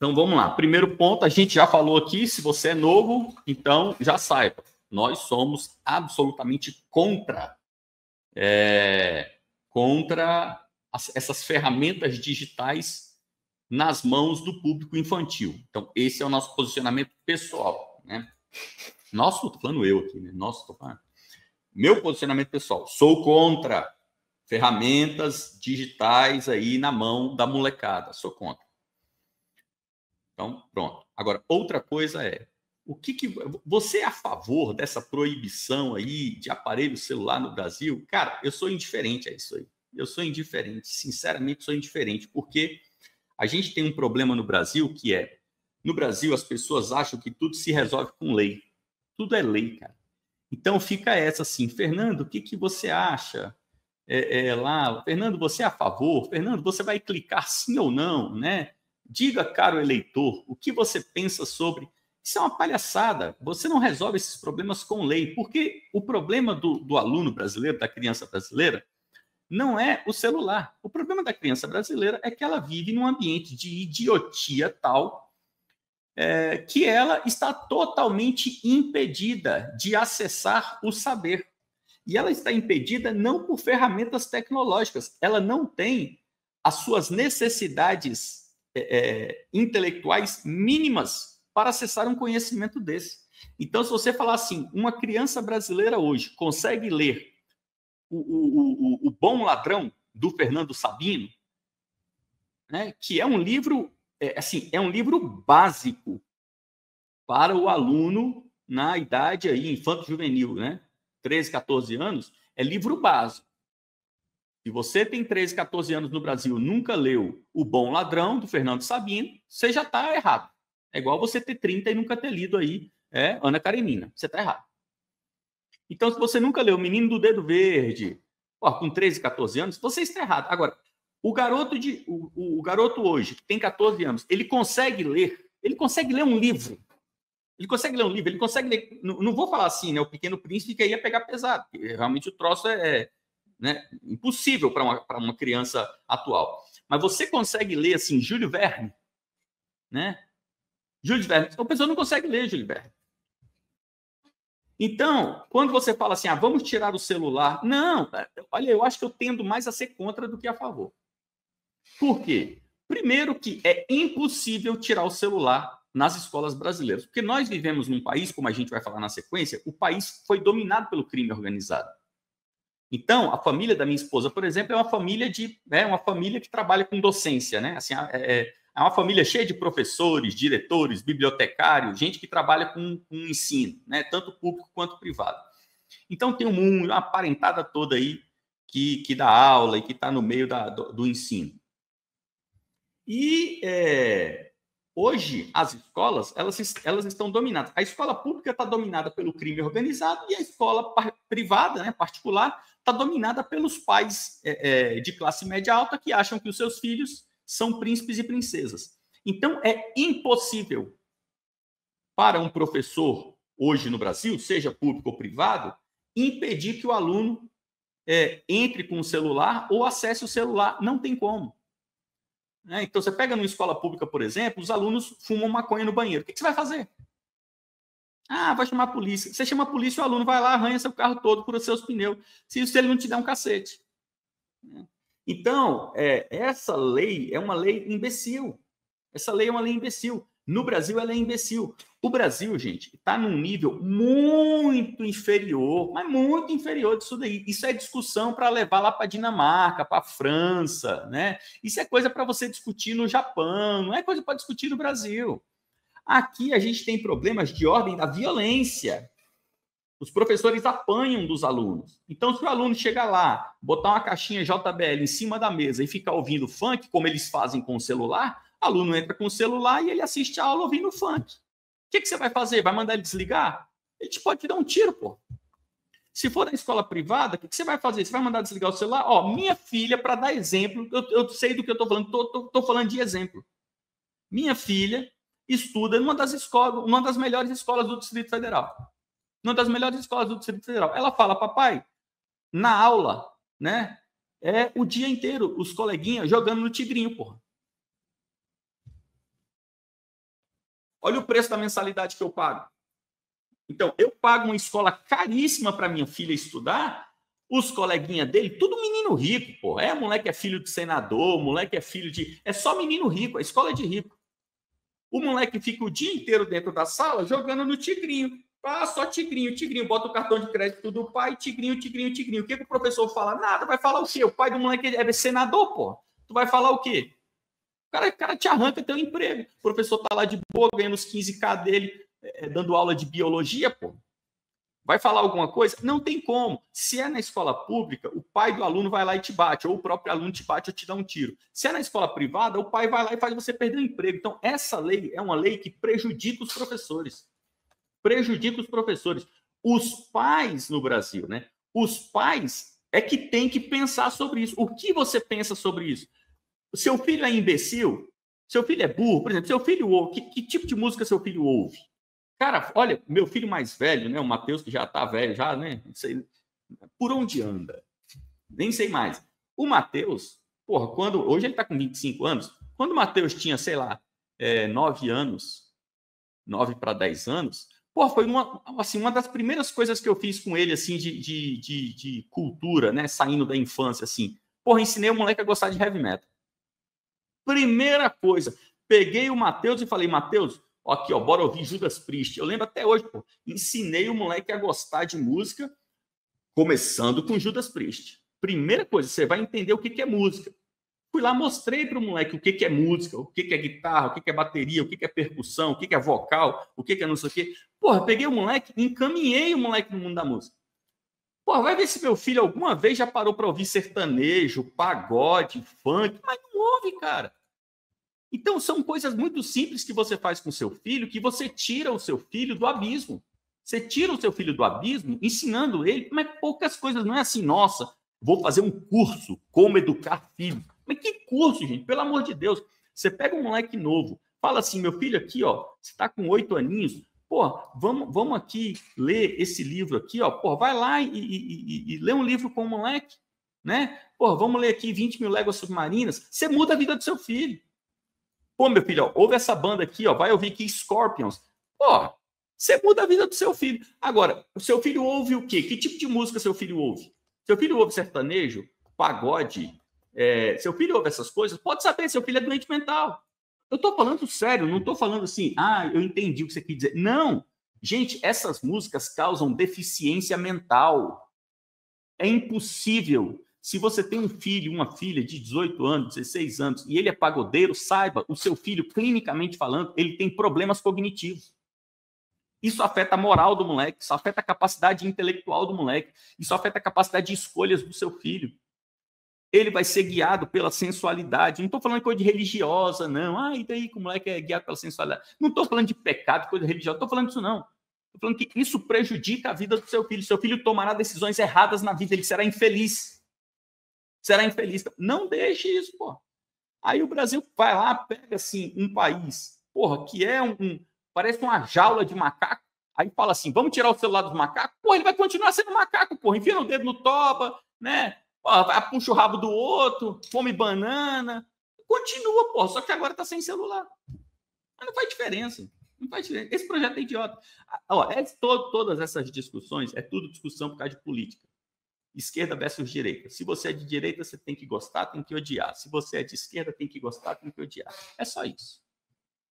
Então vamos lá. Primeiro ponto, a gente já falou aqui, se você é novo, então já saiba, nós somos absolutamente contra é, contra as, essas ferramentas digitais nas mãos do público infantil. Então esse é o nosso posicionamento pessoal, né? Nosso, tô falando eu aqui, né? Nosso, tô falando. Meu posicionamento pessoal, sou contra ferramentas digitais aí na mão da molecada, sou contra. Então, pronto. Agora, outra coisa é, o que, que você é a favor dessa proibição aí de aparelho celular no Brasil? Cara, eu sou indiferente a isso aí. Eu sou indiferente, sinceramente sou indiferente, porque a gente tem um problema no Brasil que é, no Brasil as pessoas acham que tudo se resolve com lei. Tudo é lei, cara. Então fica essa assim, Fernando, o que, que você acha? É, é, lá, Fernando, você é a favor? Fernando, você vai clicar sim ou não, né? Diga, caro eleitor, o que você pensa sobre. Isso é uma palhaçada. Você não resolve esses problemas com lei, porque o problema do, do aluno brasileiro, da criança brasileira, não é o celular. O problema da criança brasileira é que ela vive num ambiente de idiotia tal é, que ela está totalmente impedida de acessar o saber. E ela está impedida não por ferramentas tecnológicas, ela não tem as suas necessidades é, é, intelectuais mínimas para acessar um conhecimento desse. Então, se você falar assim, uma criança brasileira hoje consegue ler o, o, o, o Bom Ladrão do Fernando Sabino, né, que é um livro, é, assim, é um livro básico para o aluno na idade aí infanto-juvenil, né? 13, 14 anos, é livro básico. Se você tem 13, 14 anos no Brasil nunca leu O Bom Ladrão, do Fernando Sabino, você já está errado. É igual você ter 30 e nunca ter lido aí é, Ana Karenina. Você está errado. Então, se você nunca leu Menino do Dedo Verde, ó, com 13, 14 anos, você está errado. Agora, o garoto, de, o, o garoto hoje, que tem 14 anos, ele consegue ler, ele consegue ler um livro. Ele consegue ler um livro, ele consegue ler. Não, não vou falar assim, né? O Pequeno Príncipe que aí ia pegar pesado, realmente o troço é, é né? Impossível para uma, uma criança atual. Mas você consegue ler assim, Júlio Verne, né? Júlio Verne. A pessoa não consegue ler Júlio Verne. Então, quando você fala assim, ah, vamos tirar o celular, não, olha, eu acho que eu tendo mais a ser contra do que a favor. Por quê? Primeiro que é impossível tirar o celular nas escolas brasileiras, porque nós vivemos num país, como a gente vai falar na sequência, o país foi dominado pelo crime organizado. Então, a família da minha esposa, por exemplo, é uma família de, né, uma família que trabalha com docência, né? Assim, é, é, é uma família cheia de professores, diretores, bibliotecários, gente que trabalha com, com ensino, né? Tanto público quanto privado. Então tem um, uma parentada toda aí que, que dá aula e que está no meio da, do, do, ensino. E é, Hoje, as escolas, elas, elas estão dominadas. A escola pública está dominada pelo crime organizado e a escola privada, né, particular, está dominada pelos pais é, é, de classe média alta que acham que os seus filhos são príncipes e princesas. Então, é impossível para um professor, hoje no Brasil, seja público ou privado, impedir que o aluno é, entre com o celular ou acesse o celular. Não tem como. Né? Então, você pega numa escola pública, por exemplo, os alunos fumam maconha no banheiro. O que, que você vai fazer? Ah, vai chamar a polícia. Você chama a polícia, o aluno vai lá, arranha seu carro todo, cura seus pneus, se, ele não te der um cacete. Então, é, essa lei é uma lei imbecil. Essa lei é uma lei imbecil. No Brasil, ela é imbecil. O Brasil, gente, está num nível muito inferior, mas muito inferior disso daí. Isso é discussão para levar lá para Dinamarca, para França, né? Isso é coisa para você discutir no Japão, não é coisa para discutir no Brasil. Aqui a gente tem problemas de ordem da violência. Os professores apanham dos alunos. Então, se o aluno chegar lá, botar uma caixinha JBL em cima da mesa e ficar ouvindo funk, como eles fazem com o celular, aluno entra com o celular e ele assiste a aula ouvindo funk. O que, que você vai fazer? Vai mandar ele desligar? Ele te pode te dar um tiro, pô. Se for na escola privada, o que, que você vai fazer? Você vai mandar desligar o celular? Ó, minha filha, para dar exemplo, eu, eu, sei do que eu estou falando, estou falando de exemplo. Minha filha estuda numa das escolas, uma das melhores escolas do Distrito Federal. Uma das melhores escolas do Distrito Federal. Ela fala, papai, na aula, né? É o dia inteiro os coleguinhas jogando no tigrinho, porra. Olha o preço da mensalidade que eu pago. Então, eu pago uma escola caríssima para minha filha estudar, os coleguinhas dele, tudo menino rico, pô. É, moleque é filho de senador, moleque é filho de. É só menino rico, a escola é de rico. O moleque fica o dia inteiro dentro da sala jogando no tigrinho. Ah, só tigrinho, tigrinho. Bota o cartão de crédito do pai, tigrinho, tigrinho, tigrinho. O que, que o professor fala? Nada. Vai falar o quê? O pai do moleque é senador, pô. Tu vai falar o quê? O cara, o cara te arranca teu emprego. O professor tá lá de boa, ganhando os 15k dele é, dando aula de biologia, pô. Vai falar alguma coisa? Não tem como. Se é na escola pública, o pai do aluno vai lá e te bate, ou o próprio aluno te bate ou te dá um tiro. Se é na escola privada, o pai vai lá e faz você perder o emprego. Então, essa lei é uma lei que prejudica os professores. Prejudica os professores. Os pais no Brasil, né? Os pais é que tem que pensar sobre isso. O que você pensa sobre isso? Seu filho é imbecil? Seu filho é burro? Por exemplo, seu filho ouve. Que, que tipo de música seu filho ouve? Cara, olha, meu filho mais velho, né? O Matheus, que já tá velho, já, né? Sei por onde anda. Nem sei mais. O Matheus, porra, quando. Hoje ele tá com 25 anos. Quando o Matheus tinha, sei lá, é, 9 anos, 9 para 10 anos, porra, foi uma, assim, uma das primeiras coisas que eu fiz com ele, assim, de, de, de, de cultura, né? Saindo da infância, assim. Porra, ensinei o moleque a gostar de heavy metal. Primeira coisa, peguei o Matheus e falei, Matheus, Aqui, ó, bora ouvir Judas Priest. Eu lembro até hoje, pô, ensinei o moleque a gostar de música, começando com Judas Priest. Primeira coisa, você vai entender o que, que é música. Fui lá, mostrei para o moleque o que, que é música, o que, que é guitarra, o que, que é bateria, o que, que é percussão, o que, que é vocal, o que, que é não sei o quê. Porra, peguei o moleque, encaminhei o moleque no mundo da música. Porra, vai ver se meu filho alguma vez já parou para ouvir sertanejo, pagode, funk, mas não ouve, cara. Então, são coisas muito simples que você faz com seu filho, que você tira o seu filho do abismo. Você tira o seu filho do abismo ensinando ele, mas poucas coisas, não é assim, nossa, vou fazer um curso como educar filho. Mas que curso, gente? Pelo amor de Deus. Você pega um moleque novo, fala assim, meu filho aqui, ó, você está com oito aninhos, pô, vamos, vamos aqui ler esse livro aqui, ó, pô, vai lá e, e, e, e lê um livro com o moleque, né? Pô, vamos ler aqui 20 mil léguas submarinas. Você muda a vida do seu filho. Pô, meu filho, ó, ouve essa banda aqui, ó, vai ouvir aqui Scorpions. Pô, você muda a vida do seu filho. Agora, o seu filho ouve o quê? Que tipo de música seu filho ouve? Seu filho ouve sertanejo, pagode, é, seu filho ouve essas coisas? Pode saber, seu filho é doente mental. Eu estou falando sério, não estou falando assim, ah, eu entendi o que você quer dizer. Não. Gente, essas músicas causam deficiência mental. É impossível se você tem um filho, uma filha de 18 anos, 16 anos, e ele é pagodeiro, saiba, o seu filho, clinicamente falando, ele tem problemas cognitivos. Isso afeta a moral do moleque, isso afeta a capacidade intelectual do moleque, isso afeta a capacidade de escolhas do seu filho. Ele vai ser guiado pela sensualidade. Não estou falando de coisa religiosa, não. Ah, e daí que o moleque é guiado pela sensualidade? Não estou falando de pecado, coisa religiosa. Estou falando disso, não. Estou falando que isso prejudica a vida do seu filho. Seu filho tomará decisões erradas na vida, ele será infeliz será infeliz. Não deixe isso, pô. Aí o Brasil vai lá, pega assim um país, porra, que é um, um parece uma jaula de macaco. Aí fala assim: vamos tirar o celular dos macacos. Pô, ele vai continuar sendo macaco, porra. Enfia o dedo no toba, né? Vai, puxa o rabo do outro, come banana. Continua, pô, só que agora tá sem celular. Mas não faz diferença. Não faz diferença. Esse projeto é idiota. Ah, ó, é, todo, todas essas discussões é tudo discussão por causa de política esquerda versus direita. Se você é de direita, você tem que gostar, tem que odiar. Se você é de esquerda, tem que gostar, tem que odiar. É só isso.